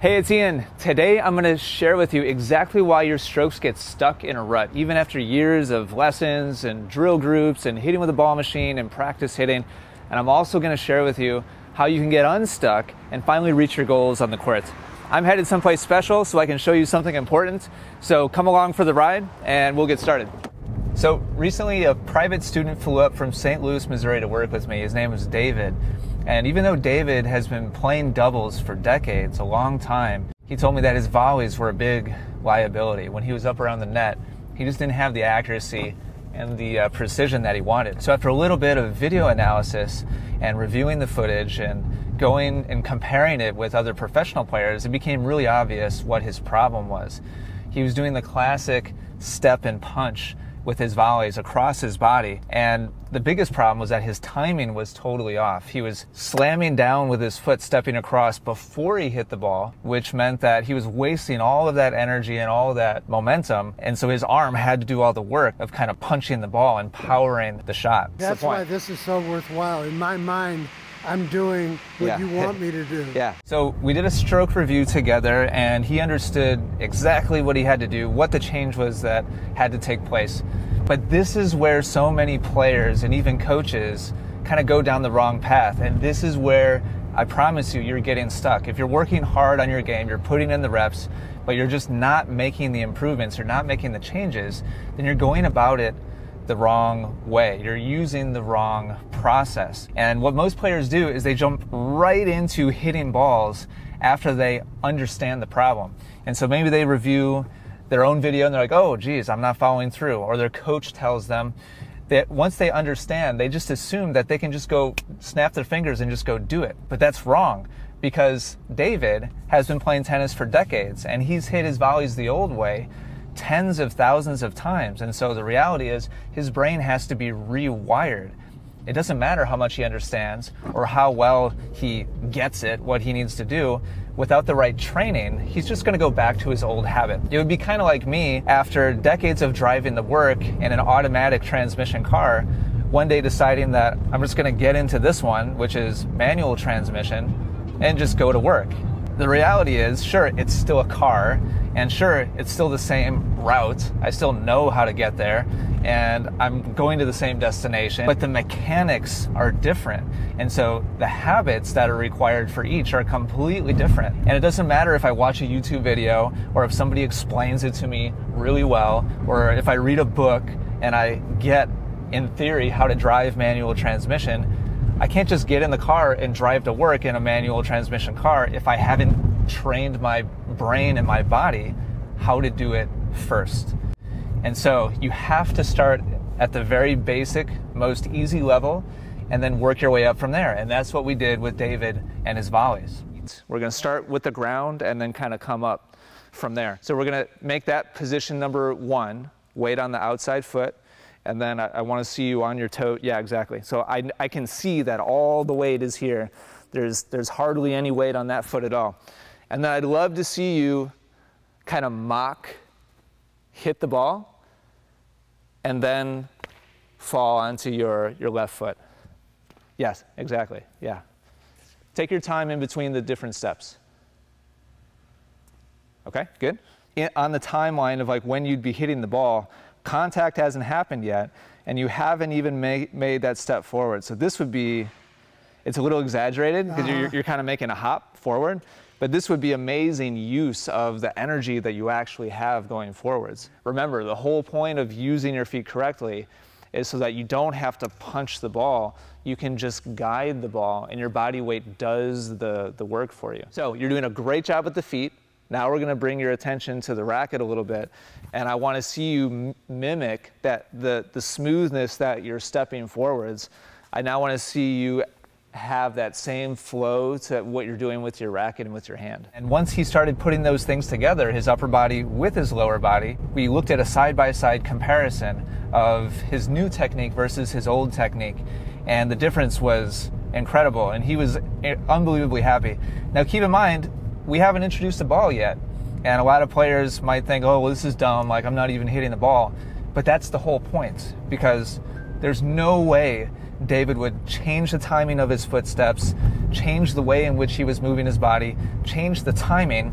Hey, it's Ian. Today I'm going to share with you exactly why your strokes get stuck in a rut, even after years of lessons and drill groups and hitting with a ball machine and practice hitting. And I'm also going to share with you how you can get unstuck and finally reach your goals on the court. I'm headed someplace special so I can show you something important. So come along for the ride and we'll get started. So recently, a private student flew up from St. Louis, Missouri to work with me. His name was David. And even though David has been playing doubles for decades, a long time, he told me that his volleys were a big liability. When he was up around the net, he just didn't have the accuracy and the uh, precision that he wanted. So after a little bit of video analysis and reviewing the footage and going and comparing it with other professional players, it became really obvious what his problem was. He was doing the classic step and punch with his volleys across his body. And the biggest problem was that his timing was totally off. He was slamming down with his foot, stepping across before he hit the ball, which meant that he was wasting all of that energy and all of that momentum. And so his arm had to do all the work of kind of punching the ball and powering the shot. That's, the why this is so worthwhile. In my mind, I'm doing what yeah. you want me to do. Yeah. So we did a stroke review together, and he understood exactly what he had to do, what the change was that had to take place. But this is where so many players and even coaches kind of go down the wrong path. And this is where I promise you, you're getting stuck. If you're working hard on your game, you're putting in the reps, but you're just not making the improvements, you're not making the changes, then you're going about it the wrong way. You're using the wrong process. And what most players do is they jump right into hitting balls after they understand the problem. And so maybe they review their own video and they're like, oh, geez, I'm not following through. Or their coach tells them that once they understand, they just assume that they can just go snap their fingers and just go do it. But that's wrong because David has been playing tennis for decades and he's hit his volleys the old way tens of thousands of times. And so the reality is his brain has to be rewired. It doesn't matter how much he understands or how well he gets it, what he needs to do. Without the right training, he's just going to go back to his old habit. It would be kind of like me after decades of driving to work in an automatic transmission car, one day deciding that I'm just going to get into this one, which is manual transmission, and just go to work. The reality is, sure, it's still a car and sure, it's still the same route. I still know how to get there and I'm going to the same destination, but the mechanics are different. And so the habits that are required for each are completely different. And it doesn't matter if I watch a YouTube video or if somebody explains it to me really well, or if I read a book and I get, in theory, how to drive manual transmission. I can't just get in the car and drive to work in a manual transmission car if I haven't trained my brain and my body how to do it first. And so you have to start at the very basic, most easy level, and then work your way up from there. And that's what we did with David and his volleys. We're going to start with the ground and then kind of come up from there. So we're going to make that position number one, weight on the outside foot. And then I, I want to see you on your toe. Yeah, exactly. So I, I can see that all the weight is here. There's, there's hardly any weight on that foot at all. And then I'd love to see you kind of mock hit the ball and then fall onto your, your left foot. Yes, exactly. Yeah. Take your time in between the different steps. Okay, good. In, on the timeline of like when you'd be hitting the ball, contact hasn't happened yet, and you haven't even made, made that step forward. So this would be, it's a little exaggerated because uh-huh. you're, you're kind of making a hop forward. But this would be amazing use of the energy that you actually have going forwards. Remember, the whole point of using your feet correctly is so that you don't have to punch the ball. You can just guide the ball and your body weight does the, the work for you. So you're doing a great job with the feet. Now we're gonna bring your attention to the racket a little bit. And I wanna see you mimic that the, the smoothness that you're stepping forwards. I now wanna see you have that same flow to what you're doing with your racket and with your hand. And once he started putting those things together, his upper body with his lower body, we looked at a side by side comparison of his new technique versus his old technique. And the difference was incredible. And he was eh, unbelievably happy. Now, keep in mind, we haven't introduced the ball yet. And a lot of players might think, oh, well, this is dumb. Like, I'm not even hitting the ball. But that's the whole point because there's no way David would change the timing of his footsteps, change the way in which he was moving his body, change the timing,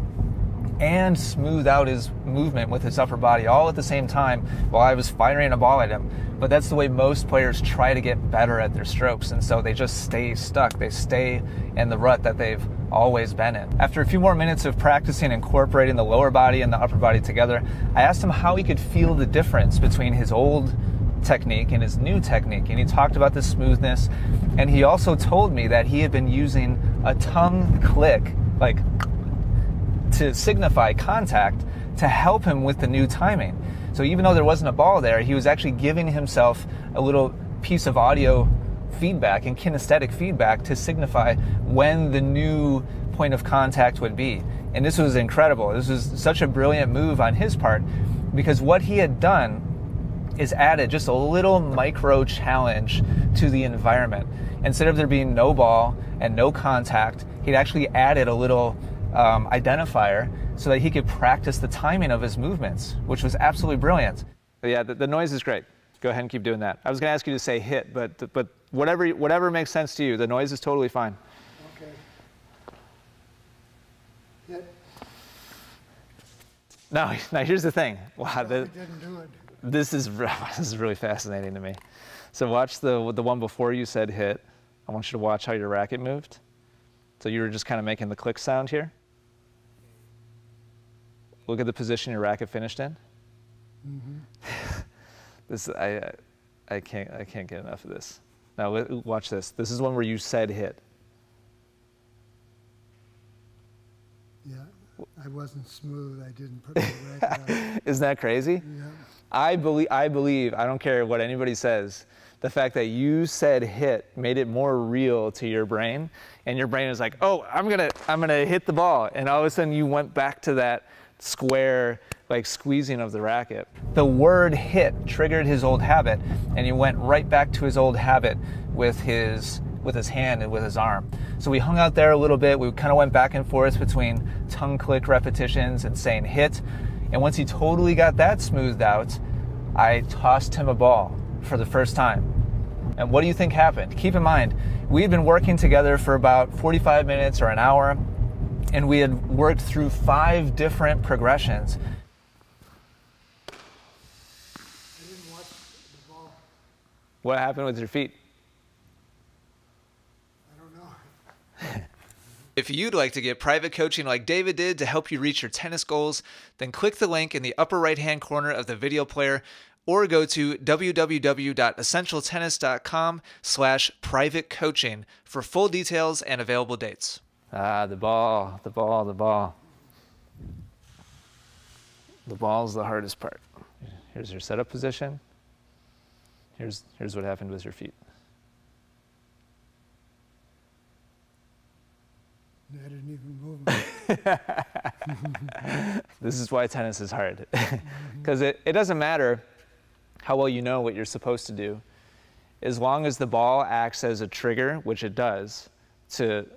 and smooth out his movement with his upper body all at the same time while I was firing a ball at him. But that's the way most players try to get better at their strokes, and so they just stay stuck. They stay in the rut that they've always been in. After a few more minutes of practicing incorporating the lower body and the upper body together, I asked him how he could feel the difference between his old technique and his new technique. And he talked about the smoothness. And he also told me that he had been using a tongue click, like to signify contact, to help him with the new timing. So even though there wasn't a ball there, he was actually giving himself a little piece of audio feedback and kinesthetic feedback to signify when the new point of contact would be. And this was incredible. This was such a brilliant move on his part because what he had done is added just a little micro challenge to the environment. Instead of there being no ball and no contact, he'd actually added a little um, identifier so that he could practice the timing of his movements, which was absolutely brilliant. Yeah, the, the noise is great. Go ahead and keep doing that. I was going to ask you to say hit, but but whatever whatever makes sense to you. The noise is totally fine. Okay. Hit. Now, now here's the thing. Wow, the, didn't do it. This is this is really fascinating to me. So watch the the one before you said hit. I want you to watch how your racket moved. So you were just kind of making the click sound here. Look at the position your racket finished in. Mm-hmm. this I I can't I can't get enough of this. Now watch this. This is one where you said hit. Yeah, I wasn't smooth. I didn't put the racket out. Isn't that crazy? Yeah. I believe I believe I don't care what anybody says. The fact that you said hit made it more real to your brain, and your brain is like, "Oh, I'm gonna I'm gonna hit the ball," and all of a sudden you went back to that square like squeezing of the racket. The word hit triggered his old habit and he went right back to his old habit with his with his hand and with his arm. So we hung out there a little bit. We kind of went back and forth between tongue click repetitions and saying hit. And once he totally got that smoothed out, I tossed him a ball for the first time. And what do you think happened? Keep in mind, we had been working together for about 45 minutes or an hour, and we had worked through five different progressions What happened with your feet? I don't know. If you'd like to get private coaching like David did to help you reach your tennis goals, then click the link in the upper right hand corner of the video player or go to www.essentialtennis.com slash private coaching for full details and available dates. Ah, the ball, the ball, the ball. The ball's the hardest part. Here's your setup position. Here's, here's what happened with your feet. I didn't even move. this is why tennis is hard. Because it, it doesn't matter how well you know what you're supposed to do. As long as the ball acts as a trigger, which it does, to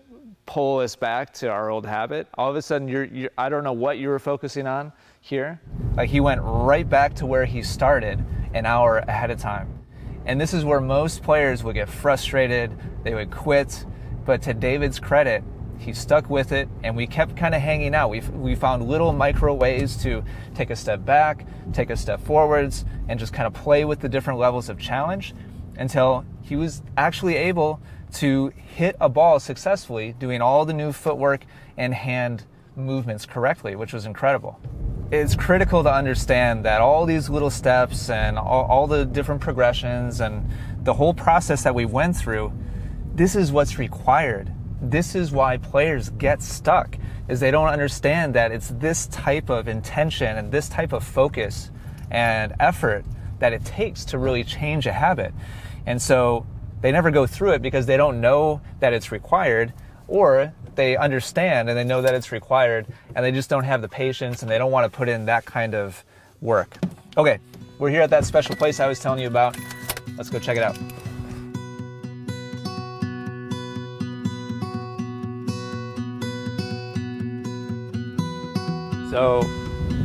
pull us back to our old habit, all of a sudden you're, you're I don't know what you were focusing on here. Like he went right back to where he started an hour ahead of time. And this is where most players would get frustrated, they would quit. But to David's credit, he stuck with it and we kept kind of hanging out. We, we found little micro ways to take a step back, take a step forwards, and just kind of play with the different levels of challenge until he was actually able to hit a ball successfully, doing all the new footwork and hand movements correctly, which was incredible it's critical to understand that all these little steps and all, all, the different progressions and the whole process that we went through, this is what's required. This is why players get stuck is they don't understand that it's this type of intention and this type of focus and effort that it takes to really change a habit. And so they never go through it because they don't know that it's required or they understand and they know that it's required and they just don't have the patience and they don't want to put in that kind of work. Okay, we're here at that special place I was telling you about. Let's go check it out. So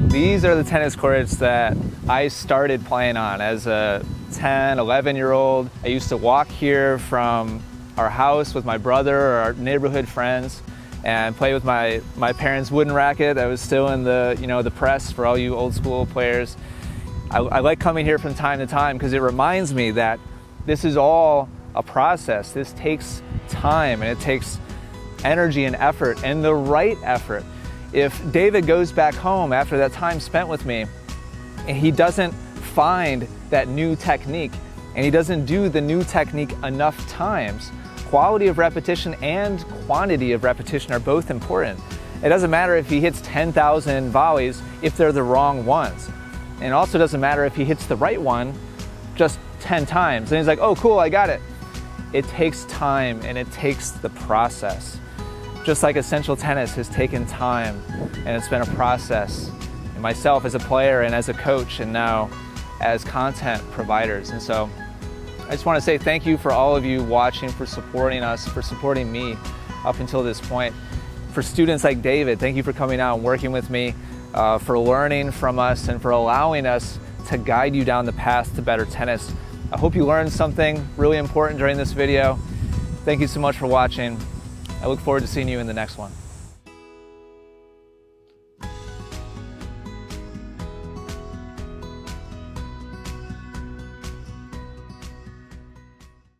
these are the tennis courts that I started playing on as a 10, 11 year old. I used to walk here from our house with my brother or our neighborhood friends and play with my, my parents' wooden racket that was still in the, you know, the press for all you old school players. I, I like coming here from time to time because it reminds me that this is all a process. This takes time and it takes energy and effort and the right effort. If David goes back home after that time spent with me and he doesn't find that new technique and he doesn't do the new technique enough times, quality of repetition and quantity of repetition are both important. It doesn't matter if he hits 10,000 volleys if they're the wrong ones. And it also doesn't matter if he hits the right one just 10 times. And he's like, oh, cool, I got it. It takes time and it takes the process. Just like essential tennis has taken time and it's been a process. And myself as a player and as a coach and now as content providers. And so I just want to say thank you for all of you watching, for supporting us, for supporting me up until this point. For students like David, thank you for coming out and working with me, uh, for learning from us, and for allowing us to guide you down the path to better tennis. I hope you learned something really important during this video. Thank you so much for watching. I look forward to seeing you in the next one.